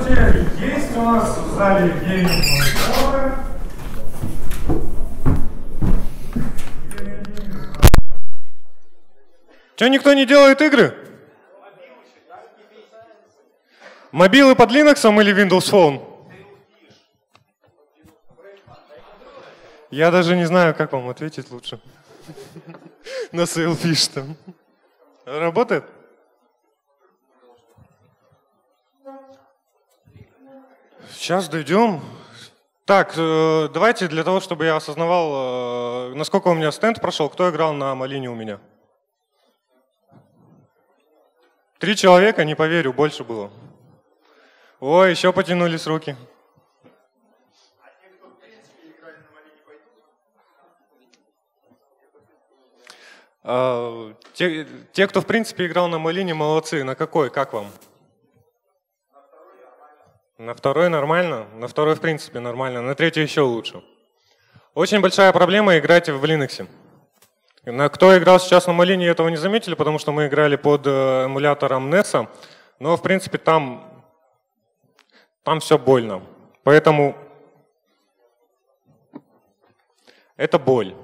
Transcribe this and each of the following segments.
Здравствуйте! Есть у нас в зале гейминг-мониторы. Че, никто не делает игры? Мобилы под Linux или Windows Phone? Я даже не знаю, как вам ответить лучше. На Sailfish там. Работает? Сейчас дойдем. Так, э, давайте для того, чтобы я осознавал, э, насколько у меня стенд прошел, кто играл на Малине у меня? Три человека, не поверю, больше было. Ой, еще потянулись руки. А, те, те, кто в принципе играл на Малине, молодцы. На какой? Как вам? На второй нормально, на второй в принципе нормально, на третий еще лучше. Очень большая проблема играть в Linux. Кто играл сейчас на Малине, этого не заметили, потому что мы играли под э, эмулятором NES, но в принципе там, там все больно. Поэтому это боль.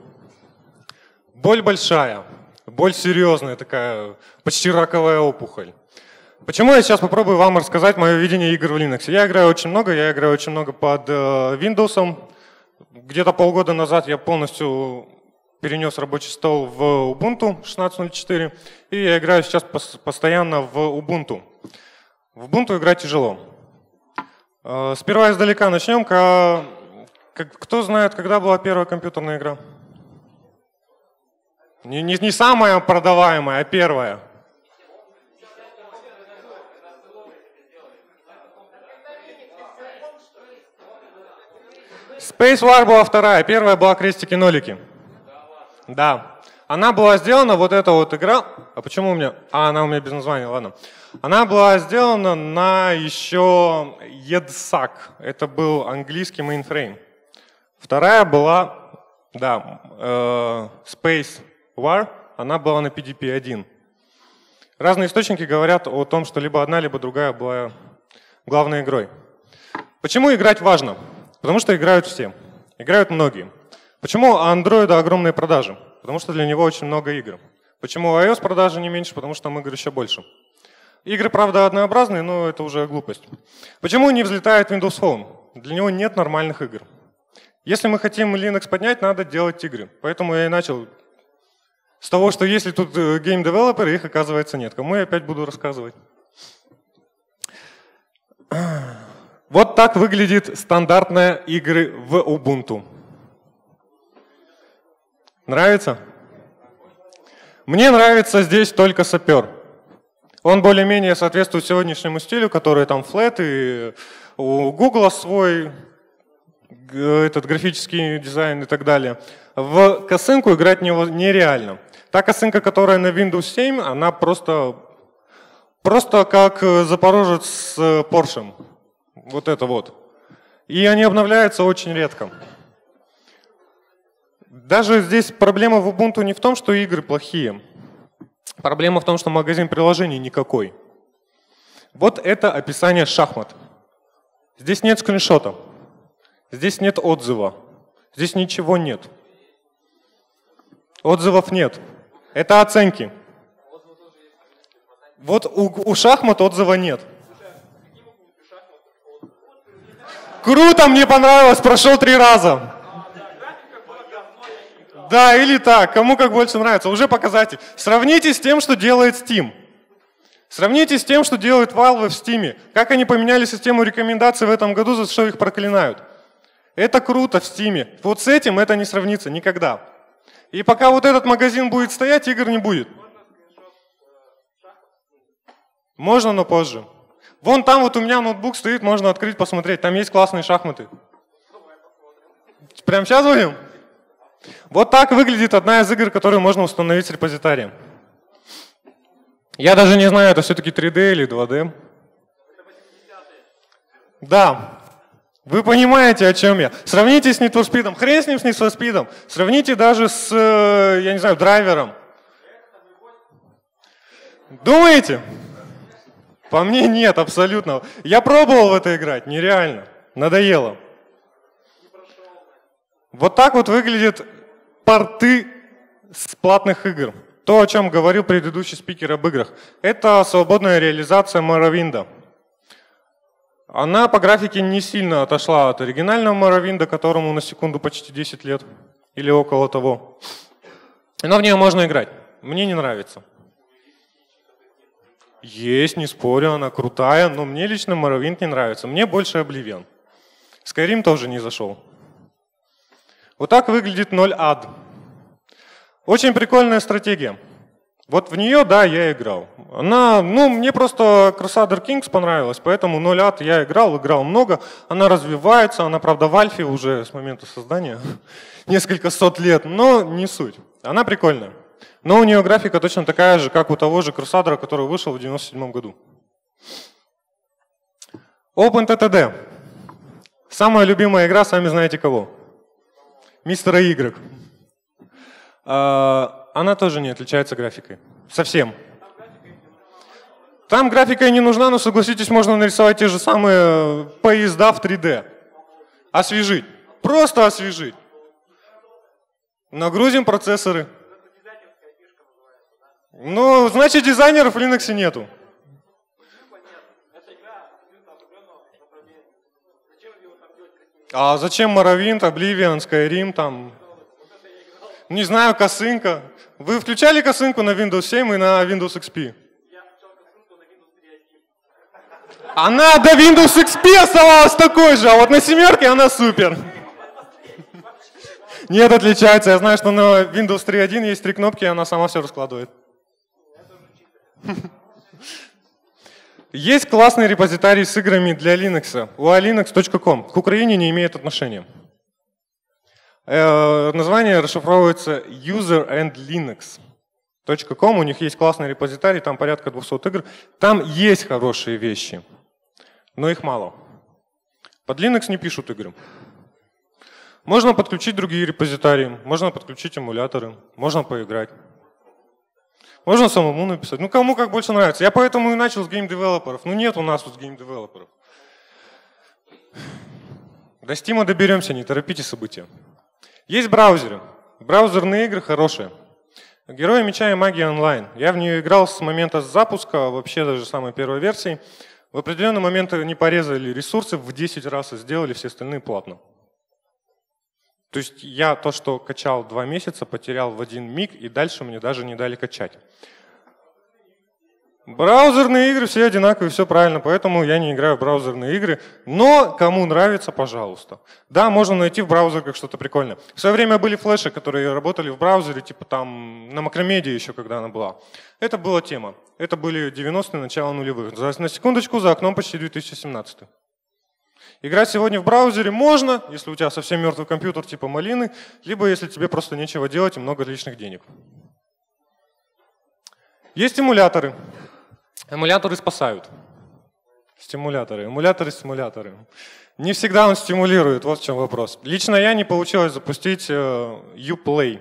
Боль большая, боль серьезная такая, почти раковая опухоль. Почему я сейчас попробую вам рассказать мое видение игр в Linux? Я играю очень много, я играю очень много под э, Windows. Где-то полгода назад я полностью перенес рабочий стол в Ubuntu 16.04, и я играю сейчас постоянно в Ubuntu. В Ubuntu играть тяжело. Э, сперва издалека начнем. Кто знает, когда была первая компьютерная игра? Не, не, не самая продаваемая, а первая. Space War была вторая, первая была крестики-нолики. Да. Она была сделана, вот эта вот игра, а почему у меня, а она у меня без названия, ладно. Она была сделана на еще EDSAC, это был английский mainframe. Вторая была, да, э, Space War, она была на PDP-1. Разные источники говорят о том, что либо одна, либо другая была главной игрой. Почему играть важно? Потому что играют все. Играют многие. Почему у Android огромные продажи? Потому что для него очень много игр. Почему у iOS продажи не меньше? Потому что там игр еще больше. Игры, правда, однообразные, но это уже глупость. Почему не взлетает Windows Phone? Для него нет нормальных игр. Если мы хотим Linux поднять, надо делать игры. Поэтому я и начал с того, что если тут гейм-девелоперы, их оказывается нет. Кому я опять буду рассказывать? Вот так выглядит стандартная игры в Ubuntu. Нравится? Мне нравится здесь только сапер. Он более-менее соответствует сегодняшнему стилю, который там флет, и у Google свой этот графический дизайн и так далее. В косынку играть нереально. Та косынка, которая на Windows 7, она просто, просто как Запорожец с Porsche вот это вот. И они обновляются очень редко. Даже здесь проблема в Ubuntu не в том, что игры плохие. Проблема в том, что магазин приложений никакой. Вот это описание шахмат. Здесь нет скриншота. Здесь нет отзыва. Здесь ничего нет. Отзывов нет. Это оценки. Вот у, у шахмат отзыва нет. Круто, мне понравилось, прошел три раза. Да, или так, кому как больше нравится. Уже показатель. Сравните с тем, что делает Steam. Сравните с тем, что делает Valve в Steam. Как они поменяли систему рекомендаций в этом году, за что их проклинают. Это круто в Steam. Вот с этим это не сравнится никогда. И пока вот этот магазин будет стоять, игр не будет. Можно, но позже. Вон там вот у меня ноутбук стоит, можно открыть, посмотреть. Там есть классные шахматы. Прямо сейчас будем? Вот так выглядит одна из игр, которую можно установить с репозитарием. Я даже не знаю, это все-таки 3D или 2D. Да, вы понимаете, о чем я. Сравните с Need for. Хрен с ним с Need for. Сравните даже с, э, я не знаю, драйвером. Думаете? По мне нет, абсолютно. Я пробовал в это играть, нереально. Надоело. Вот так вот выглядят порты с платных игр. То, о чем говорил предыдущий спикер об играх. Это свободная реализация Моровинда. Она по графике не сильно отошла от оригинального Моровинда, которому на секунду почти 10 лет или около того. Но в нее можно играть. Мне не нравится. Есть, не спорю, она крутая, но мне лично Morrowind не нравится. Мне больше Oblivion. Skyrim тоже не зашел. Вот так выглядит 0 ад. Очень прикольная стратегия. Вот в нее, да, я играл. Она, ну, мне просто Crusader Kings понравилась, поэтому 0 ад я играл, играл много. Она развивается, она, правда, в альфе уже с момента создания несколько сот лет, но не суть. Она прикольная. Но у нее графика точно такая же, как у того же Crusader, который вышел в 97 году. OpenTTD. Самая любимая игра, сами знаете кого. Мистера Y. А, она тоже не отличается графикой. Совсем. Там графика и не нужна, но согласитесь, можно нарисовать те же самые поезда в 3D. Освежить. Просто освежить. Нагрузим процессоры. Ну, значит, дизайнеров в Linux нету. А зачем Morrowind, Oblivion, Skyrim там? Не знаю, косынка. Вы включали косынку на Windows 7 и на Windows XP? Она до Windows XP оставалась такой же, а вот на семерке она супер. Нет, отличается. Я знаю, что на Windows 3.1 есть три кнопки, и она сама все раскладывает. Есть классный репозиторий с играми для Linux. ualinux.com. К Украине не имеет отношения. Э, название расшифровывается user and linux.com. У них есть классный репозиторий, там порядка 200 игр. Там есть хорошие вещи, но их мало. Под Linux не пишут игры. Можно подключить другие репозитории, можно подключить эмуляторы, можно поиграть. Можно самому написать. Ну, кому как больше нравится. Я поэтому и начал с гейм-девелоперов. Ну, нет у нас тут гейм-девелоперов. До Steam а доберемся, не торопите события. Есть браузеры. Браузерные игры хорошие. Герои меча и магии онлайн. Я в нее играл с момента запуска, вообще даже самой первой версии. В определенный момент они порезали ресурсы в 10 раз и сделали все остальные платно. То есть я то, что качал два месяца, потерял в один миг, и дальше мне даже не дали качать. Браузерные игры все одинаковые, все правильно, поэтому я не играю в браузерные игры. Но кому нравится, пожалуйста. Да, можно найти в браузерах что-то прикольное. В свое время были флеши, которые работали в браузере, типа там на макромедии еще, когда она была. Это была тема. Это были 90-е, начало нулевых. На секундочку, за окном почти 2017. Играть сегодня в браузере можно, если у тебя совсем мертвый компьютер типа малины, либо если тебе просто нечего делать и много лишних денег. Есть эмуляторы. Эмуляторы спасают. Стимуляторы. Эмуляторы, стимуляторы. Не всегда он стимулирует, вот в чем вопрос. Лично я не получилось запустить э, Uplay.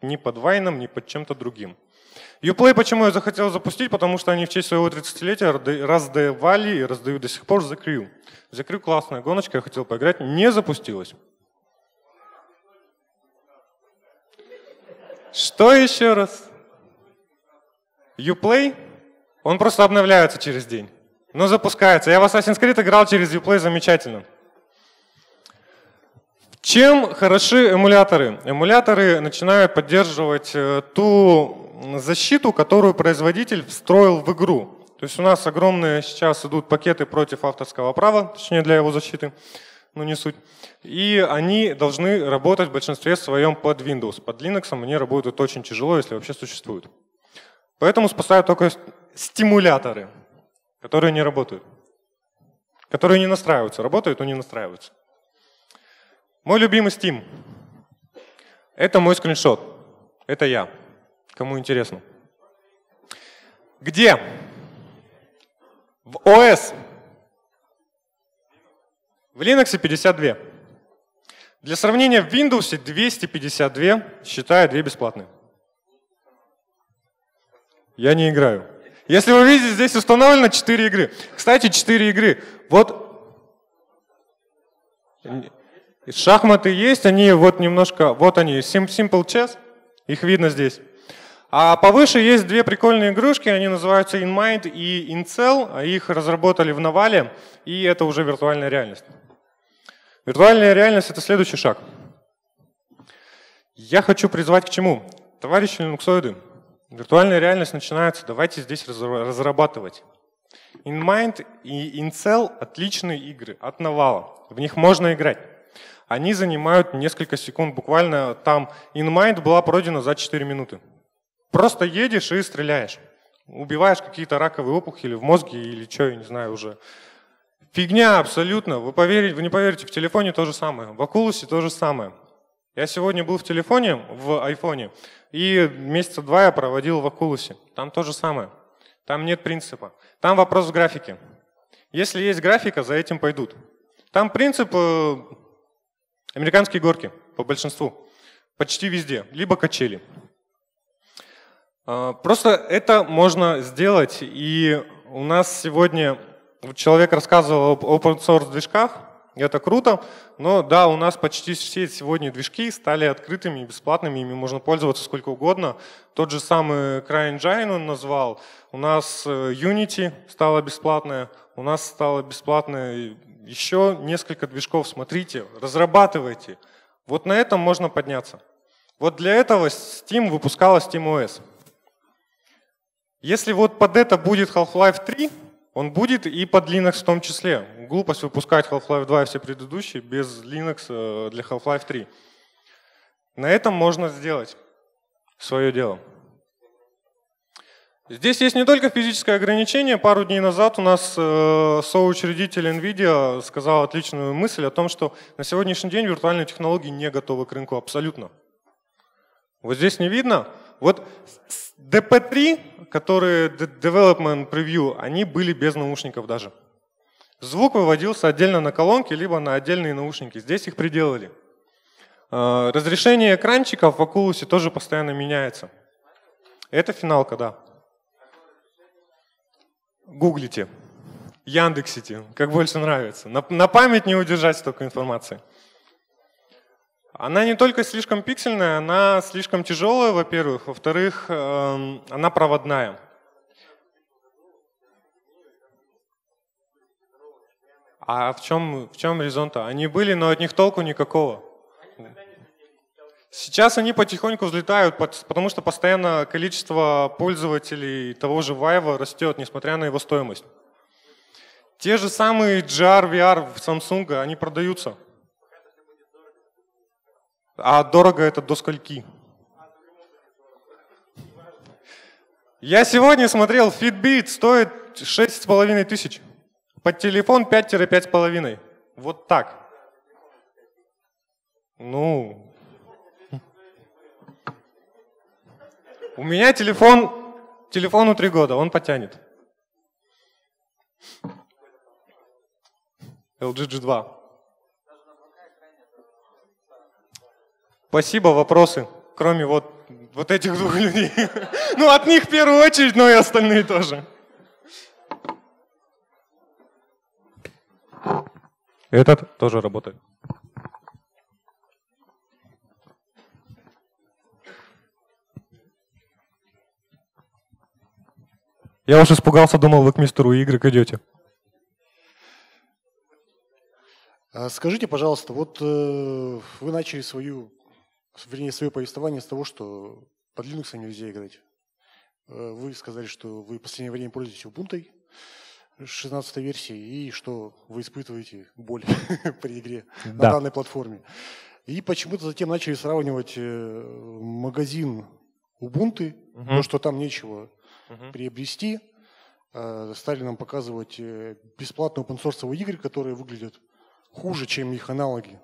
Ни под Вайном, ни под чем-то другим. Uplay почему я захотел запустить? Потому что они в честь своего 30-летия раздавали и раздают до сих пор The Crew. The Crew классная гоночка, я хотел поиграть, не запустилась. Что еще раз? Uplay? Он просто обновляется через день. Но запускается. Я в Assassin's Creed играл через Uplay замечательно. Чем хороши эмуляторы? Эмуляторы начинают поддерживать э, ту защиту, которую производитель встроил в игру. То есть у нас огромные сейчас идут пакеты против авторского права, точнее для его защиты, ну не суть. И они должны работать в большинстве своем под Windows. Под Linux они работают очень тяжело, если вообще существуют. Поэтому спасают только стимуляторы, которые не работают. Которые не настраиваются. Работают, но не настраиваются. Мой любимый Steam. Это мой скриншот. Это я. Кому интересно. Где? В ОС. В Linux 52. Для сравнения, в Windows 252, считая две бесплатные. Я не играю. Если вы видите, здесь установлено 4 игры. Кстати, 4 игры. Вот шахматы есть, они вот немножко, вот они, Simple Chess, их видно здесь. А повыше есть две прикольные игрушки, они называются InMind и InCell, их разработали в Навале, и это уже виртуальная реальность. Виртуальная реальность – это следующий шаг. Я хочу призвать к чему? Товарищи линуксоиды, виртуальная реальность начинается, давайте здесь разрабатывать. InMind и InCell – отличные игры от Навала, в них можно играть. Они занимают несколько секунд, буквально там InMind была пройдена за 4 минуты. Просто едешь и стреляешь. Убиваешь какие-то раковые опухоли в мозге или что, я не знаю уже. Фигня абсолютно. Вы, поверите, вы не поверите, в телефоне то же самое. В Окулусе то же самое. Я сегодня был в телефоне, в айфоне, и месяца два я проводил в Окулусе. Там то же самое. Там нет принципа. Там вопрос в графике. Если есть графика, за этим пойдут. Там принцип э, американские горки по большинству. Почти везде. Либо качели. А, просто это можно сделать, и у нас сегодня человек рассказывал об open source движках, это круто, но да, у нас почти все сегодня движки стали открытыми, бесплатными, ими можно пользоваться сколько угодно. Тот же самый CryEngine он назвал, у нас э, Unity стала бесплатная, у нас стало бесплатное еще несколько движков, смотрите, разрабатывайте. Вот на этом можно подняться. Вот для этого Steam выпускала SteamOS. Если вот под это будет Half-Life 3, он будет и под Linux в том числе. Глупость выпускать Half-Life 2 и все предыдущие без Linux э, для Half-Life 3. На этом можно сделать свое дело. Здесь есть не только физическое ограничение. Пару дней назад у нас э, соучредитель NVIDIA сказал отличную мысль о том, что на сегодняшний день виртуальные технологии не готовы к рынку абсолютно. Вот здесь не видно. Вот DP3, которые Development Preview, они были без наушников даже. Звук выводился отдельно на колонки, либо на отдельные наушники. Здесь их приделали. А, разрешение экранчиков в Oculus тоже постоянно меняется. Это финалка, да. Гуглите, Яндексите, как больше нравится. На, на память не удержать столько информации. Она не только слишком пиксельная, она слишком тяжелая, во-первых. Во-вторых, эм, она проводная. А в чем, в чем резон-то? Они были, но от них толку никакого. Сейчас они потихоньку взлетают, потому что постоянно количество пользователей того же Vive растет, несмотря на его стоимость. Те же самые GR, VR в Samsung, они продаются. А дорого это до скольки? Я сегодня смотрел, Fitbit стоит 6,5 тысяч. Под телефон 5-5,5. Вот так. Ну, у меня телефон, телефону 3 года, он потянет. LG G2. Спасибо, вопросы, кроме вот, вот этих двух людей. Ну, от них в первую очередь, но и остальные тоже. Этот тоже работает. Я уж испугался, думал, вы к мистеру игры идете. А скажите, пожалуйста, вот э, вы начали свою вернее, свое повествование с того, что под Linux нельзя играть. Э, вы сказали, что вы в последнее время пользуетесь Ubuntu 16 версии и что вы испытываете боль при игре да. на данной платформе. И почему-то затем начали сравнивать э, магазин Ubuntu, угу. то, что там нечего угу. приобрести, э, стали нам показывать бесплатные open игры, которые выглядят хуже, чем их аналоги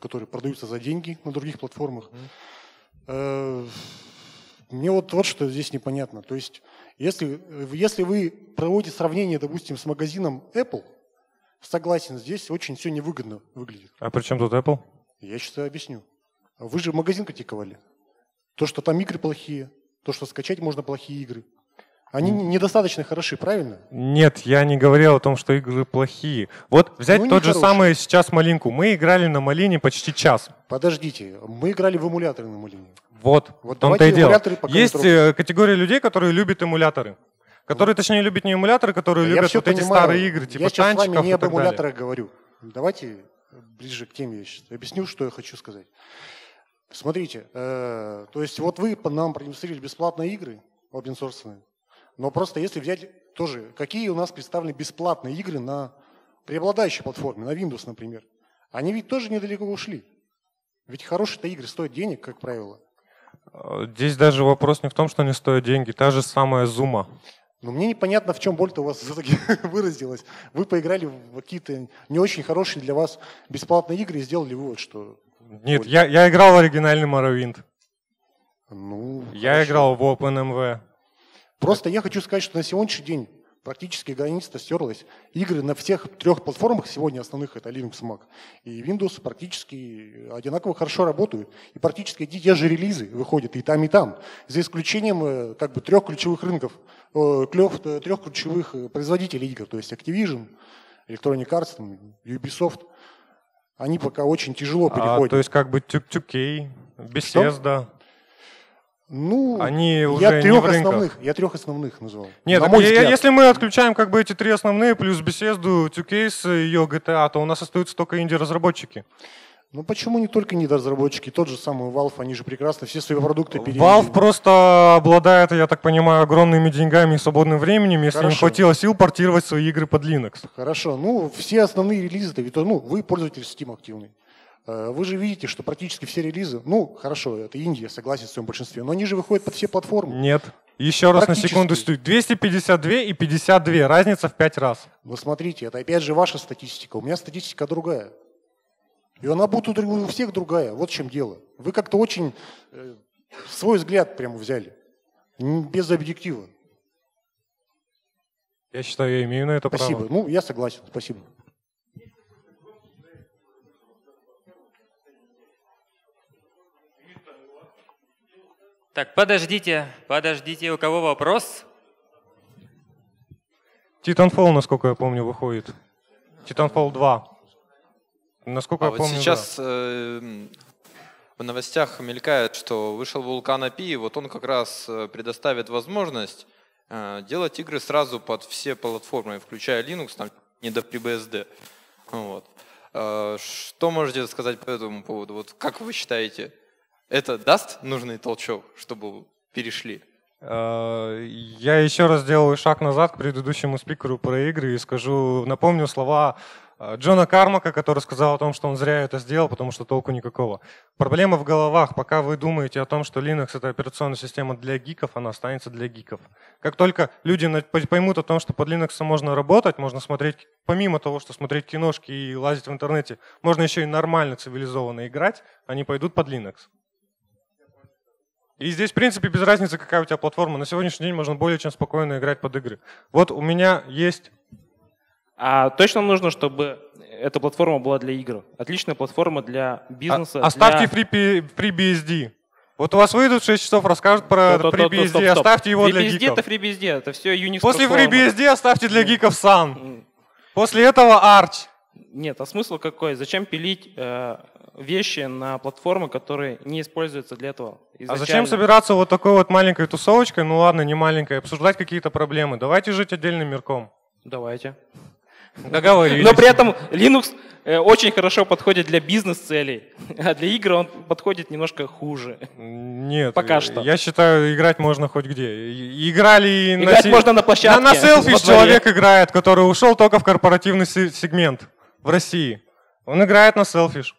которые продаются за деньги на других платформах. Mm. Мне вот, вот что здесь непонятно. То есть, если, если вы проводите сравнение, допустим, с магазином Apple, согласен, здесь очень все невыгодно выглядит. А при чем тут Apple? Я сейчас объясню. Вы же магазин критиковали. То, что там игры плохие, то, что скачать можно плохие игры. Они недостаточно хороши, правильно? Нет, я не говорил о том, что игры плохие. Вот взять Ну, тот же самый сейчас Малинку. Мы играли на Малине почти час. Подождите, мы играли в эмуляторы на Малине. Вот, Вот в том-то давайте и дело. Есть э, категория людей, которые любят эмуляторы. Которые, точнее, любят не эмуляторы, которые Я любят вот эти понимаю. старые игры, типа я сейчас с танчиков вами не об эмуляторах говорю. Давайте ближе к теме я сейчас объясню, что я хочу сказать. Смотрите, э, то есть вот вы нам продемонстрировали бесплатные игры, open source, но просто если взять тоже, какие у нас представлены бесплатные игры на преобладающей платформе, на Windows, например, они ведь тоже недалеко ушли. Ведь хорошие-то игры стоят денег, как правило. Э, Здесь даже вопрос не в том, что они стоят деньги. Та же самая Зума. Но мне непонятно, в чем боль-то у вас все-таки выразилась. Вы поиграли в какие-то не очень хорошие для вас бесплатные игры и сделали вывод, что... Нет, боль. я, я играл в оригинальный Morrowind. Ну, Я хорошо. играл в OpenMV. Просто я хочу сказать, что на сегодняшний день практически граница стерлась. Игры на всех трех платформах сегодня основных это Linux, Mac и Windows практически одинаково хорошо работают. И практически те, же релизы выходят и там, и там. За исключением э, как бы трех ключевых рынков, э, э, трех ключевых производителей игр, то есть Activision, Electronic Arts, там, Ubisoft. Они пока очень тяжело А, переходят. то есть как бы 2K, Bethesda. Ну, они уже я не трех основных, я трех основных назвал. Нет, так я- если мы отключаем как бы эти три основные, плюс Bethesda, 2K с ее GTA, то у нас остаются только инди-разработчики. Ну почему не только недоразработчики, тот же самый Valve, они же прекрасно все свои продукты перевели. Valve просто обладает, я так понимаю, огромными деньгами и свободным временем, если им Хорошо. хватило сил портировать свои игры под Linux. Хорошо, ну все основные релизы-то, ведь, ну вы пользователь Steam активный. Э, Вы же видите, что практически все релизы, ну хорошо, это Индия, согласен в своем большинстве, но они же выходят под все платформы. Нет. Еще раз на секунду стою. 252 и 52. Разница в 5 раз. Но смотрите, это опять же ваша статистика, у меня статистика другая. И она будет у всех другая, вот в чем дело. Вы как-то очень э, свой взгляд прямо взяли, без объектива. Я считаю, я имею на это Спасибо. право. Ну, я согласен, спасибо. Так, подождите, подождите, у кого вопрос? Titanfall, насколько я помню, выходит. Titanfall 2. Насколько А я вот помню, сейчас э, м, в новостях мелькает, что вышел Vulkan API, и вот он как раз э, предоставит возможность э, делать игры сразу под все платформы, включая Linux, там не до FreeBSD. Вот. Э, Что можете сказать по этому поводу? Вот как вы считаете, это даст нужный толчок, чтобы перешли? Э, Я еще раз сделаю шаг назад к предыдущему спикеру про игры и скажу, напомню слова э, Джона Кармака, который сказал о том, что он зря это сделал, потому что толку никакого. Проблема в головах. Пока вы думаете о том, что Linux это операционная система для гиков, она останется для гиков. Как только люди поймут о том, что под Linux можно работать, можно смотреть, помимо того, что смотреть киношки и лазить в интернете, можно еще и нормально, цивилизованно играть, они пойдут под Linux. И здесь, в принципе, без разницы, какая у тебя платформа. На сегодняшний день можно более чем спокойно играть под игры. Вот у меня есть... А точно нужно, чтобы эта платформа была для игр. Отличная платформа для бизнеса. А- оставьте для... FreeBSD. Вот у вас выйдут в 6 часов, расскажут про стоп, FreeBSD, стоп, стоп. оставьте его для FreeBSD гиков. это FreeBSD, это все Unix После. FreeBSD оставьте для гиков Sun. После этого Arch. Нет, а смысл какой? Зачем пилить э, вещи на платформы, которые не используются для этого? А зачем изначально? собираться вот такой вот маленькой тусовочкой, ну ладно, не маленькой, обсуждать какие-то проблемы? Давайте жить отдельным мирком. Давайте. Договорились. Но при этом Linux э, очень хорошо подходит для бизнес-целей, а для игр он подходит немножко хуже. Нет. Пока что. Я считаю, играть можно хоть где. Играли и на Играть можно на площадке, На, на дворе. человек играет, который ушел только в корпоративный се- сегмент в России. Он играет на селфиш.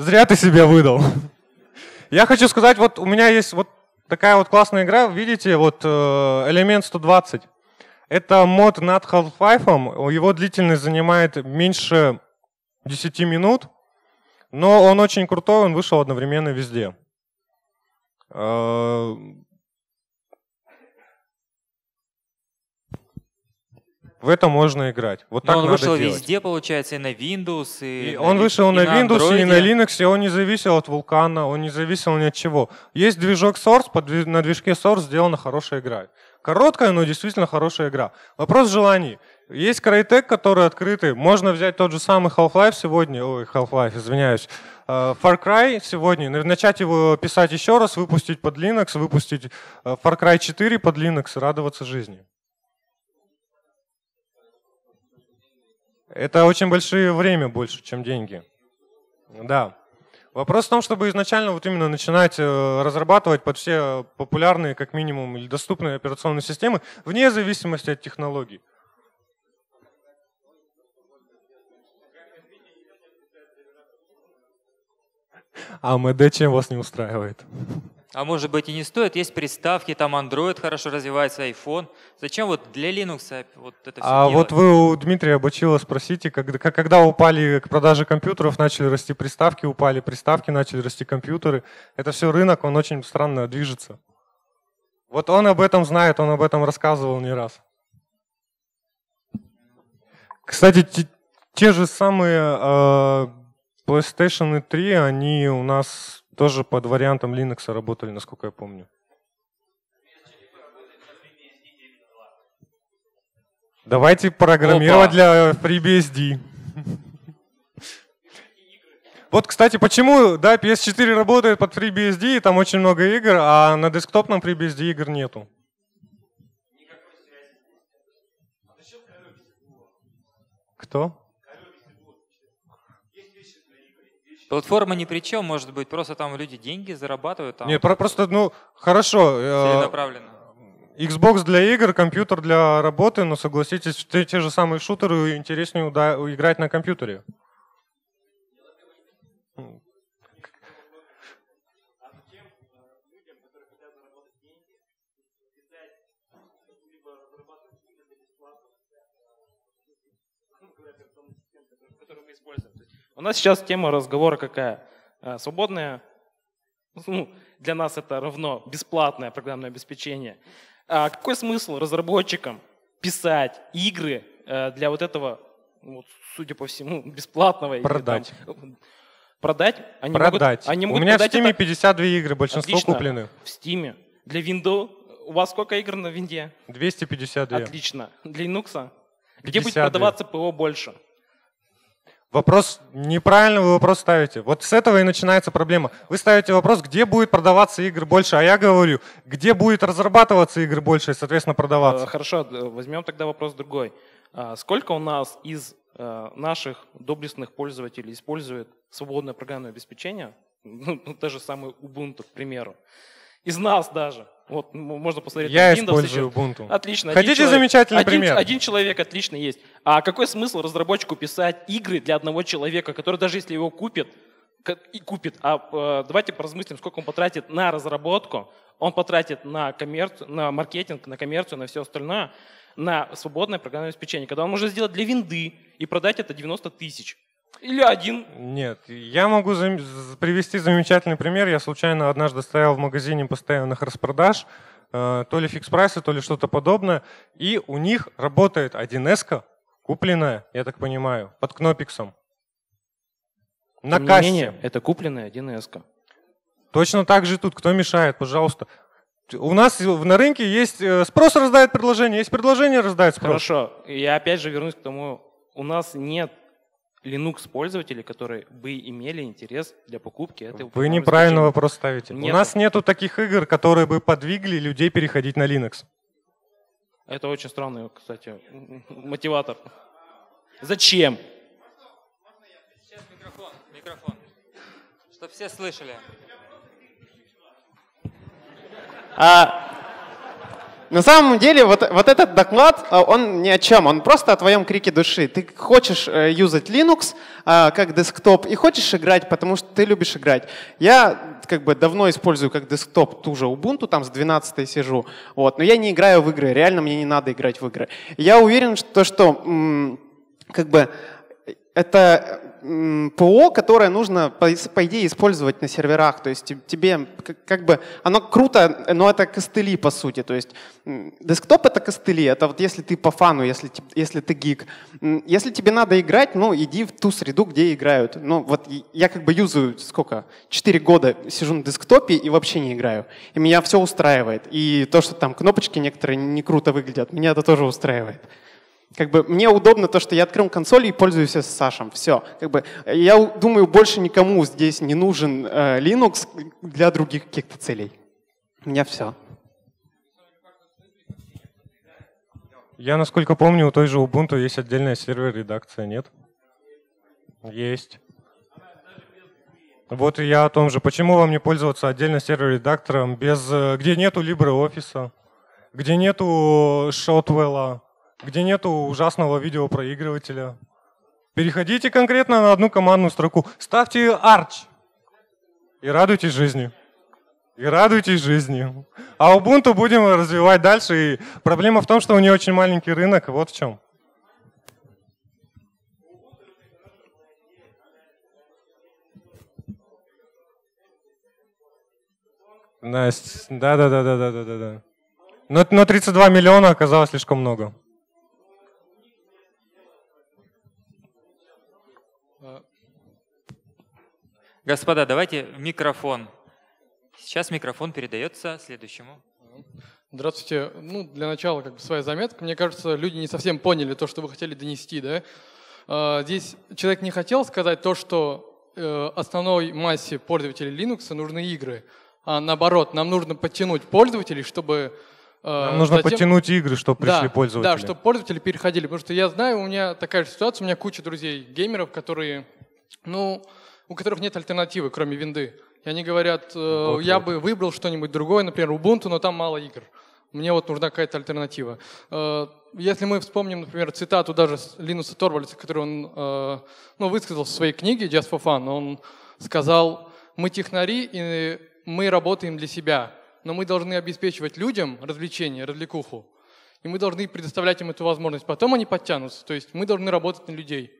Зря ты себя выдал. Я хочу сказать, вот у меня есть вот такая вот классная игра, видите, вот э, элемент 120. Это мод над Half-Life, его длительность занимает меньше 10 минут, но он очень крутой, он вышел одновременно везде. В это можно играть. Вот Но так он надо вышел делать. везде, получается, и на Windows, и, И на он вышел и на Windows и на Android. Linux, и он не зависел от вулкана, он не зависел ни от чего. Есть движок Source, на движке Source сделана хорошая игра. Короткая, но действительно хорошая игра. Вопрос желаний. Есть Crytek, который открытый. Можно взять тот же самый Half-Life сегодня, ой, Half-Life, извиняюсь, э, Far Cry сегодня, на- начать его писать еще раз, выпустить под Linux, выпустить э, Far Cry 4 под Linux и радоваться жизни. Это очень большое время больше, чем деньги. Да. Вопрос в том, чтобы изначально вот именно начинать э, разрабатывать под все популярные, как минимум, или доступные операционные системы, вне зависимости от технологий. А МД чем вас не устраивает? А может быть и не стоит, есть приставки, там Android хорошо развивается, iPhone. Зачем вот для Linux вот это все А делать? вот вы у Дмитрия Бачила спросите, когда, когда упали к продаже компьютеров, начали расти приставки, упали приставки, начали расти компьютеры. Это все рынок, он очень странно движется. Вот он об этом знает, он об этом рассказывал не раз. Кстати, те, те же самые э, PlayStation 3, они у нас тоже под вариантом Linux работали, насколько я помню. Давайте программировать Опа. для FreeBSD. Вот, кстати, почему, да, PS4 работает под FreeBSD, и там очень много игр, а на десктопном FreeBSD игр нету. Кто? Платформа ни при чем, может быть, просто там люди деньги зарабатывают там Нет, про- просто, ну, хорошо. э, целенаправленно. Xbox для игр, компьютер для работы, но согласитесь, те, те же самые шутеры интереснее играть на компьютере. У нас сейчас тема разговора какая? А, Свободная, ну, для нас это равно бесплатное программное обеспечение. А какой смысл разработчикам писать игры э, для вот этого, вот, судя по всему, бесплатного? или там, Продать. продать? Они Продать. Могут, они У могут меня в продать Steam это 52 игры, большинство Отлично. куплены. в Steam. Для Windows у вас сколько игр на Винде? 252. Отлично. Для Linux? Где будет 52. продаваться ПО больше? Вопрос, неправильно вы вопрос ставите. Вот с этого и начинается проблема. Вы ставите вопрос, где будет продаваться игр больше, а я говорю, где будет разрабатываться игры больше и, соответственно, Э, продаваться. Хорошо, д- возьмем тогда вопрос другой. А Сколько у нас из э, наших доблестных пользователей использует свободное программное обеспечение? Ну, ну, же самое Ubuntu, к примеру. Из нас даже. Вот можно посмотреть. Я Windows использую еще. Ubuntu. Отлично. Хотите человек- замечательный один, пример? Один человек отлично есть. А какой смысл разработчику писать игры для одного человека, который даже если его купит, и купит, а э, давайте поразмыслим, сколько он потратит на разработку, он потратит на коммерцию, на маркетинг, на коммерцию, на все остальное, на свободное программное обеспечение, когда он может сделать для винды и продать это 90 тысяч. Или один. Нет, я могу зам- привести замечательный пример. Я случайно однажды стоял в магазине постоянных распродаж, э, то ли фикс прайсы, то ли что-то подобное, и у них работает 1С, купленная, я так понимаю, под кнопиксом. На Тем не кассе. менее, это купленная 1С. Точно так же тут. Кто мешает, пожалуйста. У нас в- на рынке есть э, спрос раздает предложение, есть предложение раздает спрос. Хорошо, я опять же вернусь к тому, у нас нет Linux пользователей, которые бы имели интерес для покупки этой Вы неправильно обеспечения. вопрос ставите. У Нету. нас нету таких игр, которые бы подвигли людей переходить на Linux. Это очень странный, кстати, мотиватор. Зачем? Сейчас микрофон, микрофон. Чтобы все слышали. А, на самом деле, вот, вот этот доклад, а, он ни о чем, он просто о твоем крике души. Ты хочешь э, юзать Linux а, как десктоп и хочешь играть, потому что ты любишь играть. Я как бы давно использую как десктоп ту же Ubuntu, там с 12 сижу, вот, но я не играю в игры, реально мне не надо играть в игры. Я уверен, что, что как бы это ПО, которое нужно, по, идее, использовать на серверах. То есть те- тебе как, бы, оно круто, но это костыли, по сути. То есть десктоп — это костыли. Это вот если ты по фану, если, если ты гик. Если тебе надо играть, ну, иди в ту среду, где играют. Ну, вот я как бы юзаю, сколько, 4 года сижу на десктопе и вообще не играю. И меня все устраивает. И то, что там кнопочки некоторые не круто выглядят, меня это тоже устраивает. Как бы мне удобно то, что я открыл консоль и пользуюсь Сашем. Все. Как бы я у- думаю, больше никому здесь не нужен э, Linux для других каких-то целей. У меня все. Я, насколько помню, у той же Ubuntu есть отдельная сервер-редакция, нет? Есть. Вот и я о том же. Почему вам не пользоваться отдельно сервер-редактором, без, э, где нету LibreOffice, где нету Shotwell, где нету ужасного видеопроигрывателя. Переходите конкретно на одну командную строку. Ставьте арч и радуйтесь жизни. И радуйтесь жизни. А Ubuntu будем развивать дальше. И проблема в том, что у нее очень маленький рынок. Вот в чем. Настя, да, да, да, да, да, да, да. Но, но 32 миллиона оказалось слишком много. Господа, давайте микрофон. Сейчас микрофон передается следующему. Здравствуйте. Ну, для начала, как бы своя заметка. Мне кажется, люди не совсем поняли то, что вы хотели донести, да? А, Здесь человек не хотел сказать то, что э, основной массе пользователей Linux нужны игры, а наоборот, нам нужно подтянуть пользователей, чтобы э, Нам нужно затем- подтянуть игры, чтобы пришли да, пользователи. Да, чтобы пользователи переходили. Потому что я знаю, у меня такая же ситуация, у меня куча друзей геймеров, которые, ну, у которых нет альтернативы, кроме винды. И они говорят, э, я бы выбрал что-нибудь другое, например, Ubuntu, но там мало игр. Мне вот нужна какая-то альтернатива. Э, Если мы вспомним, например, цитату даже Линуса Торвальца, которую он э, ну, высказал в своей книге «Just for Fun», он сказал, мы технари, и мы работаем для себя, но мы должны обеспечивать людям развлечения, развлекуху, и мы должны предоставлять им эту возможность. Потом они подтянутся, то есть мы должны работать на людей.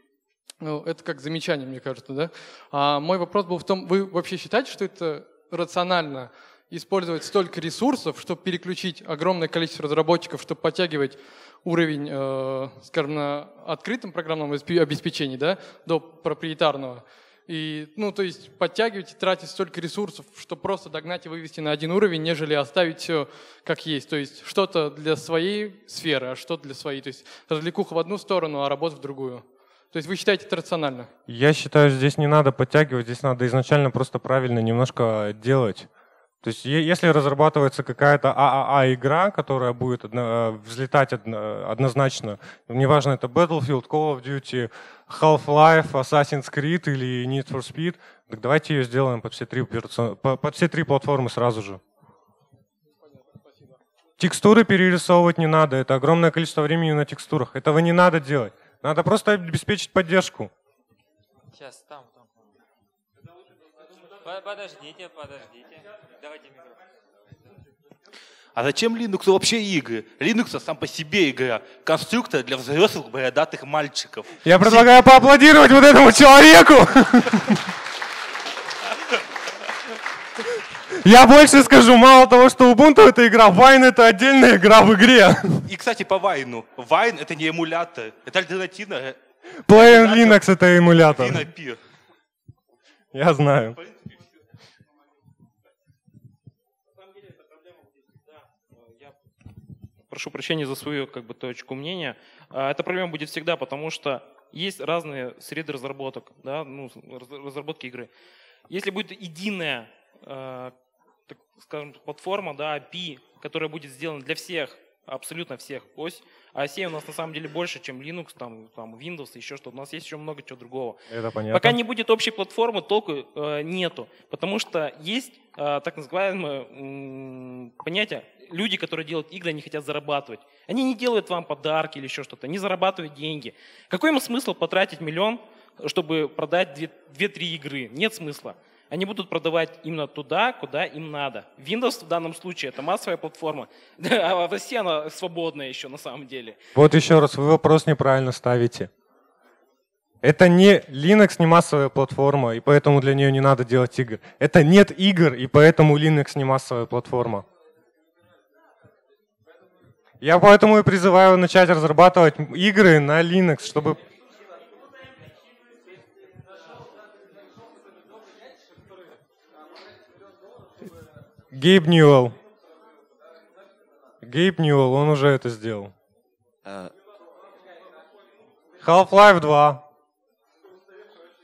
Ну, это как замечание, мне кажется, да? А мой вопрос был в том, вы вообще считаете, что это рационально использовать столько ресурсов, чтобы переключить огромное количество разработчиков, чтобы подтягивать уровень, э, скажем, на открытом программном обеспе- обеспечении, да, до проприетарного. И, ну, то есть подтягивать и тратить столько ресурсов, чтобы просто догнать и вывести на один уровень, нежели оставить все как есть. То есть что-то для своей сферы, а что-то для своей. То есть развлекуха в одну сторону, а работа в другую. То есть вы считаете это рационально? Я считаю, здесь не надо подтягивать, здесь надо изначально просто правильно немножко делать. То есть если разрабатывается какая-то ААА-игра, которая будет э, взлетать одно- однозначно, неважно, это Battlefield, Call of Duty, Half-Life, Assassin's Creed или Need for Speed, так давайте ее сделаем под все три, под все три платформы сразу же. Текстуры перерисовывать не надо, это огромное количество времени на текстурах. Этого не надо делать. Надо просто обеспечить поддержку. Сейчас, там, там. По- Подождите, подождите. Давайте микрофон. А зачем Linux вообще игры? Linux сам по себе игра. Конструктор для взрослых бородатых мальчиков. Я предлагаю поаплодировать вот этому человеку. Я больше скажу, мало того, что Ubuntu это игра, Wine это отдельная игра в игре. И, кстати, по Вайну. Вайн это не эмулятор, это альтернатива Play on Linux это эмулятор. Пир. Я знаю. прошу прощения за свою как бы, точку мнения. А, Эта проблема будет всегда, потому что есть разные среды разработок, да, ну, раз- разработки игры. Если будет единая, э, скажем, платформа, да, API, которая будет сделана для всех, абсолютно всех ось, а осей у нас на самом деле больше, чем Linux, там, там Windows, еще что-то. У нас есть еще много чего другого. Это понятно. Пока не будет общей платформы, толку э, нету. Потому что есть э, так называемое м, понятие, люди, которые делают игры, они хотят зарабатывать. Они не делают вам подарки или еще что-то, они зарабатывают деньги. Какой им смысл потратить миллион, чтобы продать две- две-три игры? Нет смысла. Они будут продавать именно туда, куда им надо. Windows в данном случае это массовая платформа, а в России она свободная еще на самом деле. Вот еще раз, вы вопрос неправильно ставите. Это не Linux, не массовая платформа, и поэтому для нее не надо делать игр. Это нет игр, и поэтому Linux не массовая платформа. Я поэтому и призываю начать разрабатывать игры на Linux, чтобы... Гейб Ньюэлл. Гейб Ньюэлл, он уже это сделал. Half-Life 2.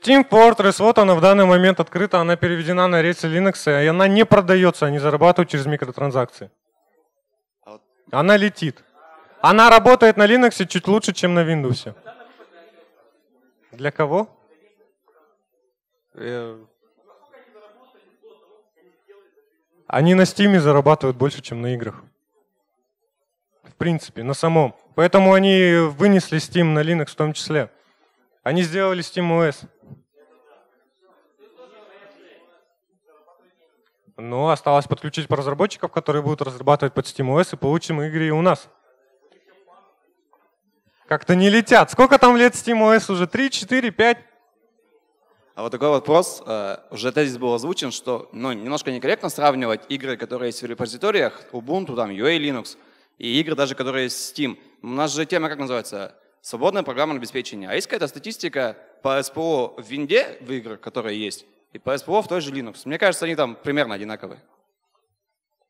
Team Fortress, вот она в данный момент открыта, она переведена на рельсы Linux, и она не продается, они зарабатывают через микротранзакции. Она летит. Она работает на Linux чуть лучше, чем на Windows. Для кого? Э, Они на Steam зарабатывают больше, чем на играх. В принципе, на самом. Поэтому они вынесли Steam на Linux в том числе. Они сделали SteamOS. Ну, осталось подключить разработчиков, которые будут разрабатывать под SteamOS, и получим игры и у нас. Как-то не летят. Сколько там лет SteamOS уже? Три, четыре, пять? А вот такой вопрос, э, уже тезис был озвучен, что ну, немножко некорректно сравнивать игры, которые есть в репозиториях, Ubuntu, там, UA, Linux, и игры даже, которые есть Steam. У нас же тема как называется? Свободное программное обеспечение. А есть какая-то статистика по СПО в винде в играх, которые есть, и по СПО в той же Linux? Мне кажется, они там примерно одинаковые.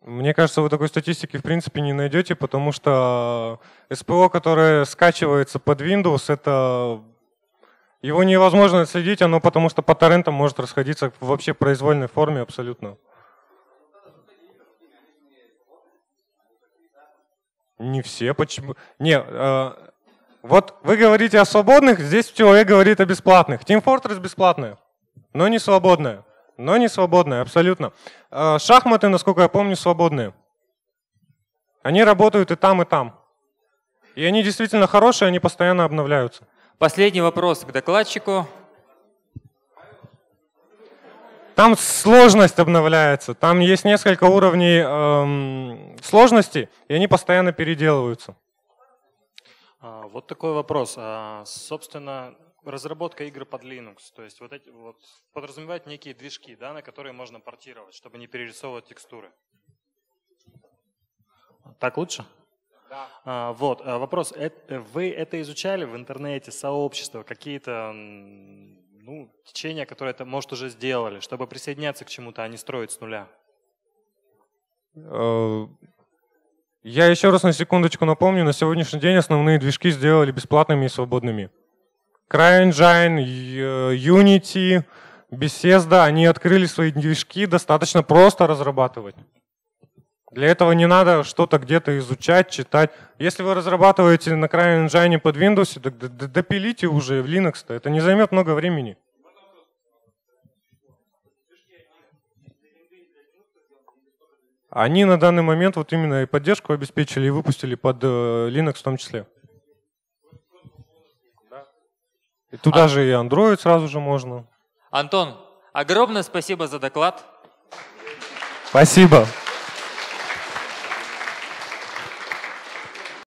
Мне кажется, вы такой статистики в принципе не найдете, потому что СПО, которое скачивается под Windows, это его невозможно отследить, оно потому что по торрентам может расходиться вообще произвольной форме абсолютно. Не все, почему? Не, э, вот вы говорите о свободных, здесь человек говорит о бесплатных. Team Fortress бесплатная, но не свободная. Но не свободная, абсолютно. Э, шахматы, насколько я помню, свободные. Они работают и там, и там. И они действительно хорошие, они постоянно обновляются. Последний вопрос к докладчику. Там сложность обновляется, там есть несколько уровней эм, сложности, и они постоянно переделываются. А, вот такой вопрос. А, собственно, разработка игр под Linux, то есть вот эти вот подразумевает некие движки, да, на которые можно портировать, чтобы не перерисовывать текстуры. Так лучше? А, вот а, вопрос: вы это изучали в интернете, сообщество, какие-то ну, течения, которые это, может, уже сделали, чтобы присоединяться к чему-то, а не строить с нуля? Э, я еще раз на секундочку напомню, на сегодняшний день основные движки сделали бесплатными и свободными. CryEngine, Unity, Bethesda, они открыли свои движки достаточно просто разрабатывать. Для этого не надо что-то где-то изучать, читать. Если вы разрабатываете на CryEngine под Windows, так допилите уже в Linux, -то. это не займет много времени. Они на данный момент вот именно и поддержку обеспечили и выпустили под э, Linux в том числе. И туда а... же и Android сразу же можно. Антон, огромное спасибо за доклад. Спасибо.